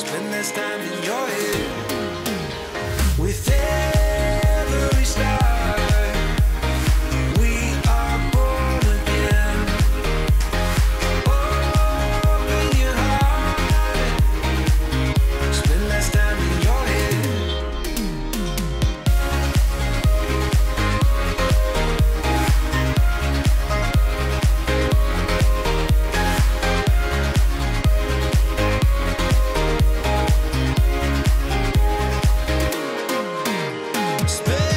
spend less time in your head. space.